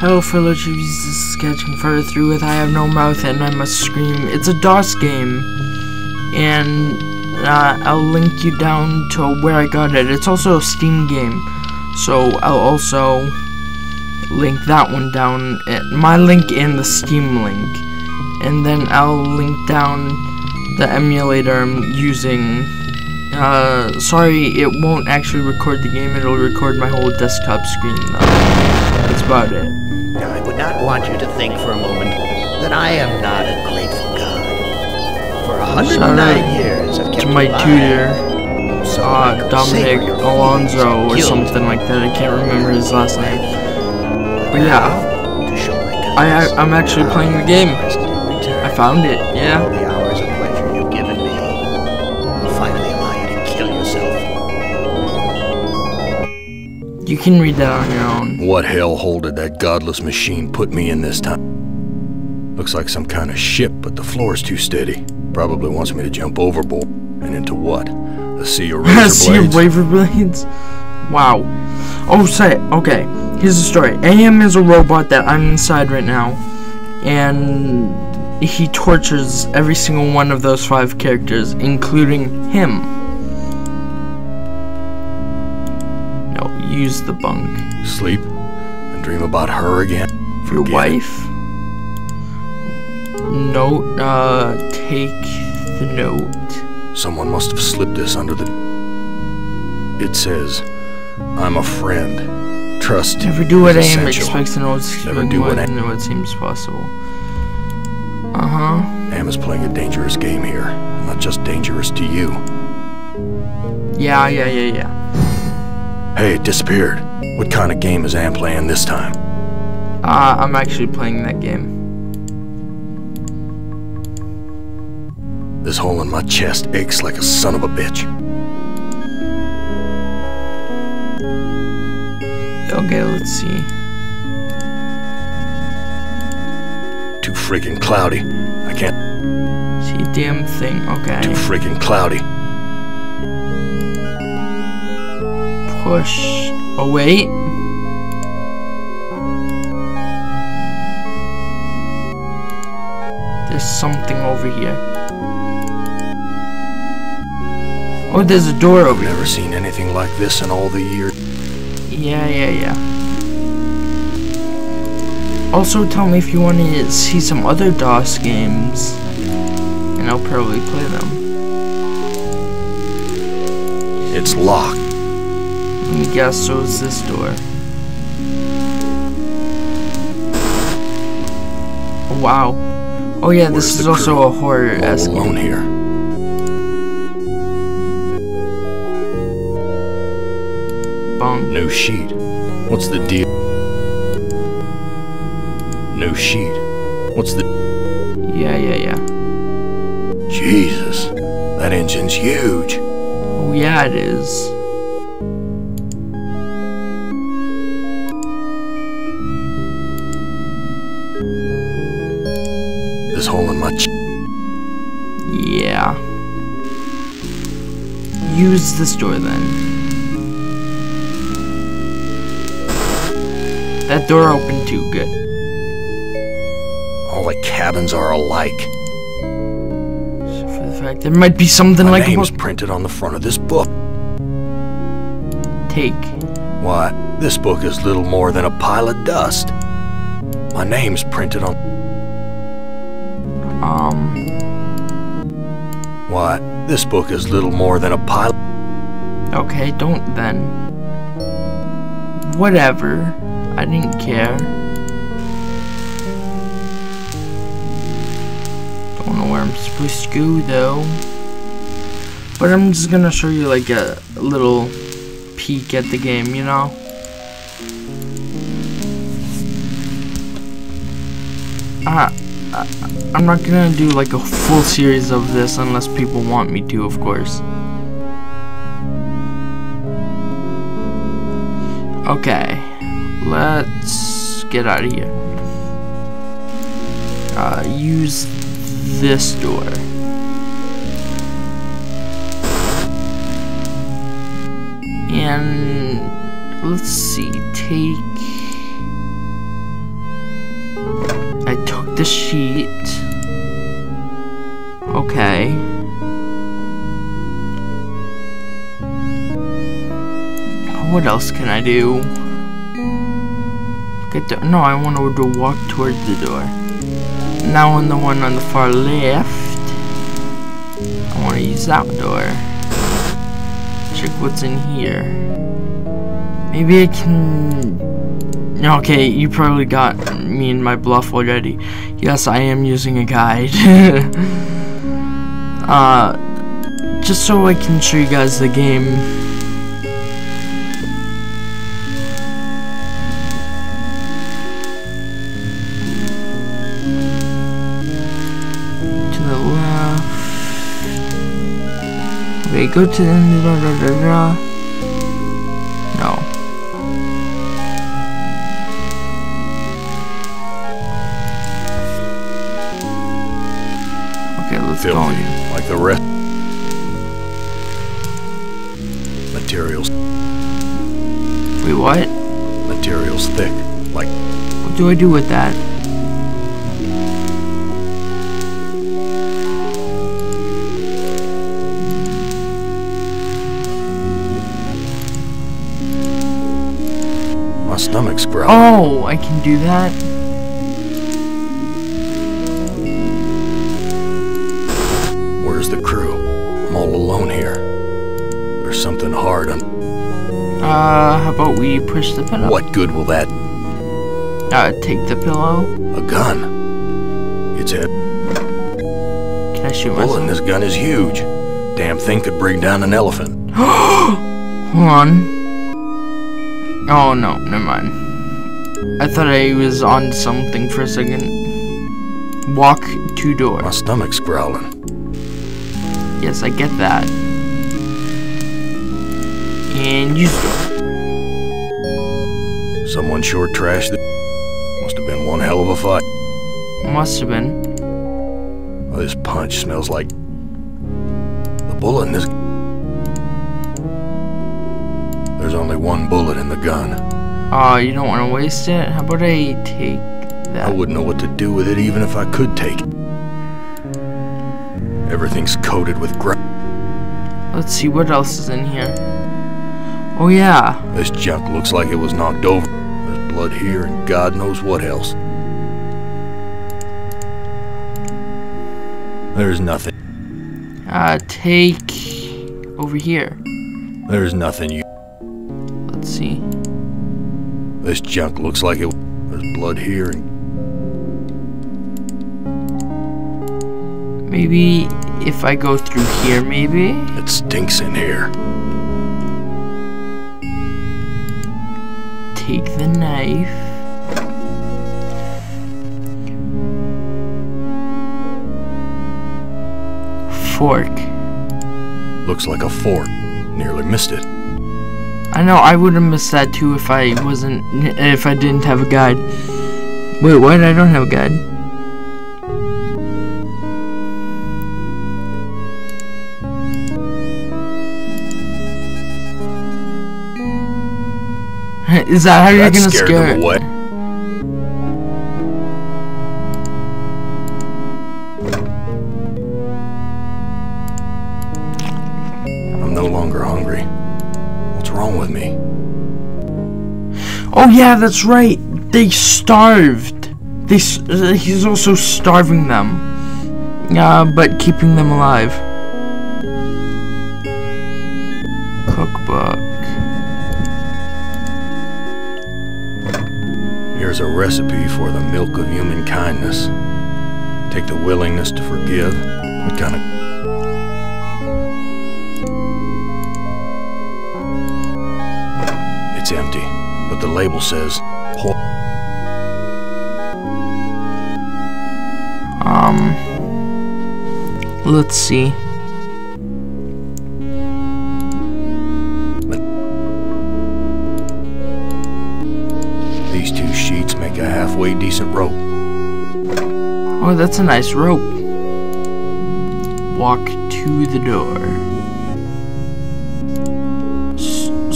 Hello fellow tributes, this is Catching Fire 3 with I Have No Mouth and I Must Scream. It's a DOS game, and uh, I'll link you down to where I got it. It's also a Steam game, so I'll also link that one down, at my link and the Steam link. And then I'll link down the emulator I'm using. Uh, sorry, it won't actually record the game, it'll record my whole desktop screen though. About it. Now, I would not want you to think for a moment that I am not a grateful God. For 109 years, I've kept to my tutor, uh, Dominic Alonso or something like that. I can't remember his last name. But yeah, To show my I. I'm actually playing the game. Rest in return. I found it. Yeah. You can read that on your own. What hellhole did that godless machine put me in this time? Looks like some kind of ship, but the floor's too steady. Probably wants me to jump overboard. And into what? A sea of razor See your blades? waiver blades. Wow. Oh, say okay. Here's the story. AM is a robot that I'm inside right now, and he tortures every single one of those five characters, including him. Use the bunk. Sleep? And dream about her again? Your Forget it. wife. Note. Uh, take the note. Someone must have slipped this under the... It says, I'm a friend. Trust Never do what is AM expects and what's Never do what what, what seems possible. Uh huh. AM is playing a dangerous game here. Not just dangerous to you. Yeah, yeah, yeah, yeah. Hey, it disappeared. What kind of game is AM playing this time? Uh, I'm actually playing that game. This hole in my chest aches like a son of a bitch. Okay, let's see. Too freaking cloudy. I can't. See damn thing. Okay. Too freaking cloudy. Push. Oh, wait. There's something over here. Oh, there's a door over I've here. never seen anything like this in all the years. Yeah, yeah, yeah. Also, tell me if you want to see some other DOS games, and I'll probably play them. It's locked. Me guess, so is this door. Oh, wow. Oh yeah, Where's this is also a horror All esque alone here. bunk. New sheet. What's the deal? No sheet. What's the... Yeah, yeah, yeah. Jesus. That engine's huge. Oh yeah, it is. Use this door then. That door opened too good. All the cabins are alike. So for the fact there might be something My like a name's book. printed on the front of this book. Take. Why, this book is little more than a pile of dust. My name's printed on... Um. Why, this book is little more than a pile... Okay, don't then. Whatever. I didn't care. Don't know where I'm supposed to go though. But I'm just gonna show you like a, little peek at the game, you know? Uh, I'm not gonna do like a full series of this unless people want me to, of course. Okay, let's get out of here. Uh, use this door. And let's see, take I took the sheet. Else can I do? Get the no, I want to walk towards the door. Now on the one on the far left, I want to use that door. Check what's in here. Maybe I can Okay, you probably got me in my bluff already. Yes, I am using a guide. uh, just so I can show you guys the game. Go to the da, da, da, da. No. Okay, let's Filthy, go like the rest. Materials, Wait, what? materials thick, like What do I do with that? Oh, I can do that? Where's the crew? I'm all alone here. There's something hard on. Uh, how about we push the pillow? What good will that? Uh, take the pillow. A gun. It's a Can I shoot bullet in myself? this gun is huge. Damn thing could bring down an elephant. Hold on. Oh, no, never mind. I thought I was on something for a second. Walk to door. My stomach's growling. Yes, I get that. And use door. Someone sure trashed it. Must have been one hell of a fight. Must have been. Oh, this punch smells like the bullet in this. There's only one bullet in the gun. Oh, you don't want to waste it? How about I take that? I wouldn't know what to do with it even if I could take it. Everything's coated with gr- Let's see what else is in here. Oh, yeah. This junk looks like it was knocked over. There's blood here and God knows what else. There's nothing. Uh, take over here. There's nothing you. This junk looks like it. There's blood here and Maybe if I go through here, maybe? it stinks in here. Take the knife. Fork. Looks like a fork. Nearly missed it. I know, I would have missed that too if I wasn't, if I didn't have a guide. Wait, what? I don't have a guide. Is that how you're gonna scare it? away. Oh yeah, that's right. They starved. They, uh, he's also starving them. Yeah, but keeping them alive. Cookbook. Here's a recipe for the milk of human kindness. Take the willingness to forgive. What kind of but the label says Um. Let's see. These two sheets make a halfway decent rope. Oh, that's a nice rope. Walk to the door.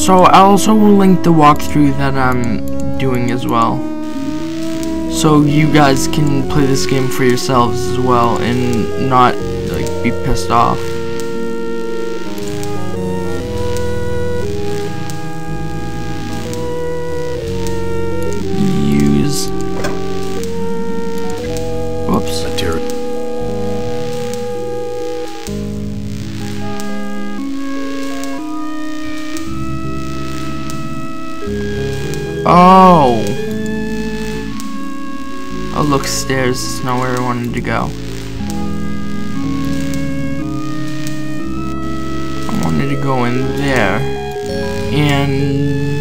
So I also will link the walkthrough that I'm doing as well. so you guys can play this game for yourselves as well and not like be pissed off. Use. Whoops. Material. Stairs. It's not where I wanted to go. I wanted to go in there. And...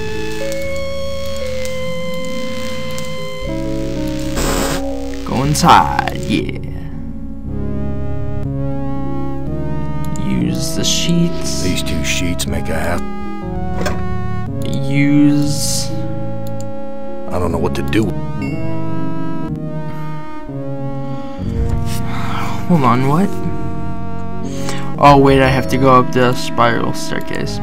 Go inside, yeah. Use the sheets. These two sheets make a half. Use... I don't know what to do. Hold on, what? Oh, wait, I have to go up the spiral staircase.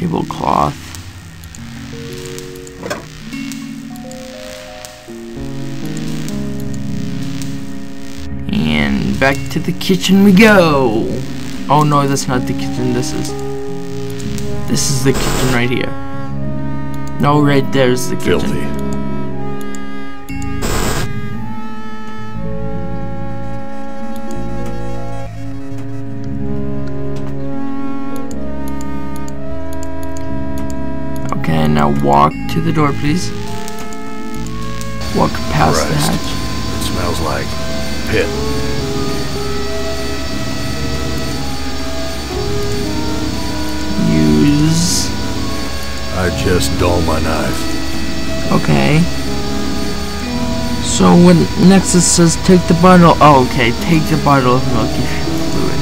Tablecloth. And back to the kitchen we go. Oh no, that's not the kitchen, this is. This is the kitchen right here. No, right there's the kitchen. Filthy. Okay, now walk to the door, please. Walk past the hatch. It smells like pit. I just dull my knife. Okay. So when next it says take the bottle. Oh, okay. Take the bottle of milky fluid.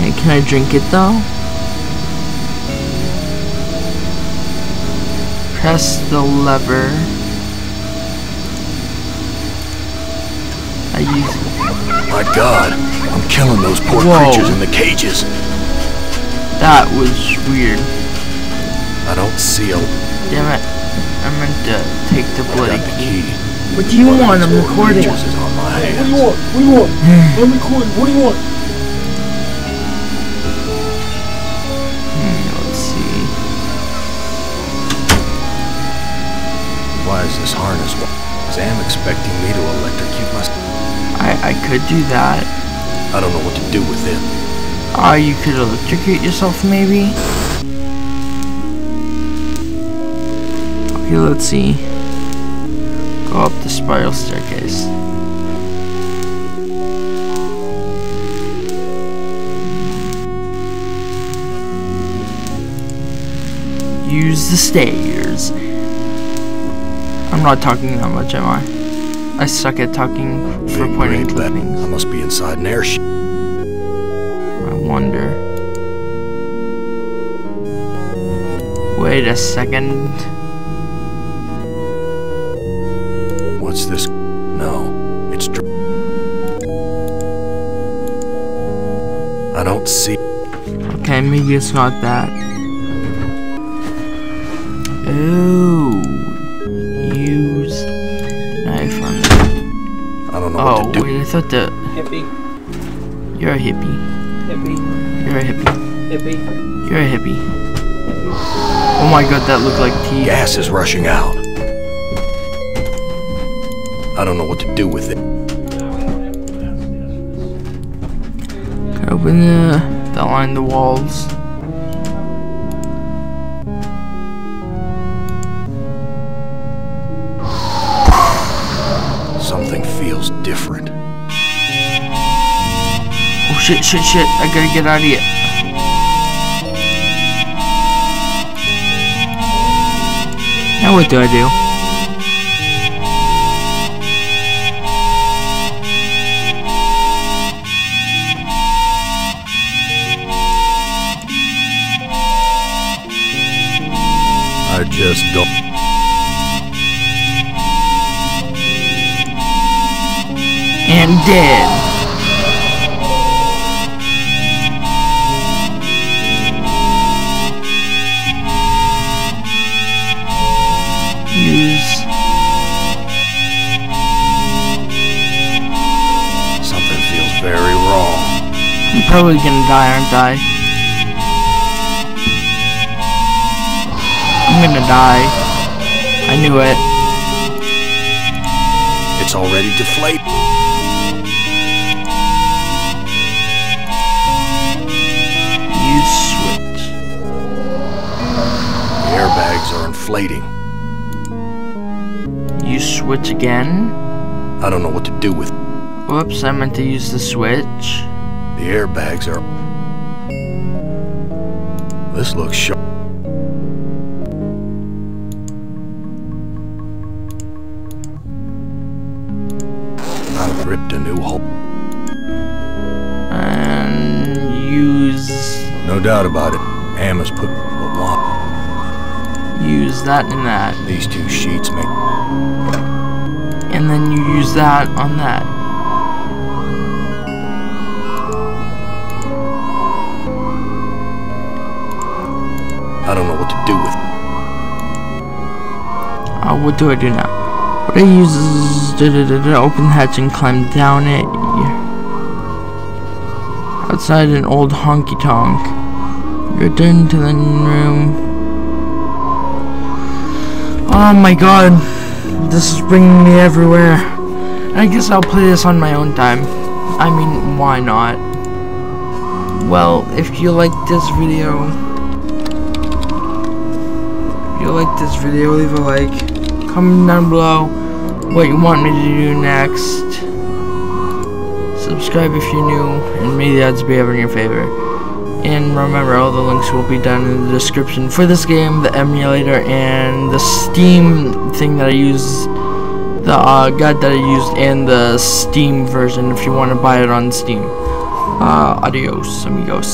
And can I drink it though? Press the lever. I use. My God, I'm killing those poor Whoa. creatures in the cages. That was weird. I don't see a. Damn it. I meant to take the I bloody the key. key. What do you One of want? I'm recording. creatures is on my What do you want? What do you want? I'm recording. What do you want? Hmm, let's see. Why is this harness? Is AM expecting me to electrocute myself? I, I could do that. I don't know what to do with it. Ah, you could electrocute yourself, maybe? Okay, let's see. Go up the spiral staircase. Use the stairs. I'm not talking that much, am I? I suck at talking for Big things. I must be inside an airship. I wonder. Wait a second. What's this? No, it's. Dr- I don't see. Okay, maybe it's not that. Oh. Use knife on I don't know Oh, what to oh, do. wait, I thought that. Hippie, You're a hippie. Hippie, You're a hippie. hippie. You're a hippie. Oh my god, that looked like teeth. Gas is rushing out. I don't know what to do with it. Open the that line the walls. Something feels different. Shit, shit, shit. I gotta get out of here. Now what do I do? I just don't. And dead. I'm probably gonna die, aren't I? I'm gonna die. I knew it. It's already deflated. Use switch. The airbags are inflating. Use switch again. I don't know what to do with Whoops, I meant to use the switch. The airbags are... This looks sharp. I've ripped a new hole. And use No doubt about it. Emma's put what want. use that and that. These two sheets make... And then you use that on that. I don't know what to do with Uh, what do I do now? What I use is da -da -da open the hatch and climb down it. Outside an old honky tonk. Go into the room. Oh my god. This is bringing me everywhere. I guess I'll play this on my own time. I mean, why not? Well, if you like this video, you like this video, leave a like. Comment down below what you want me to do next. Subscribe if you're new, and may the odds be ever in your favor. And remember, all the links will be down in the description for this game, the emulator, and the Steam thing that I use, the uh, guide that I used, and the Steam version if you want to buy it on Steam. Uh, adios, amigos.